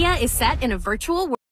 Media is set in a virtual world.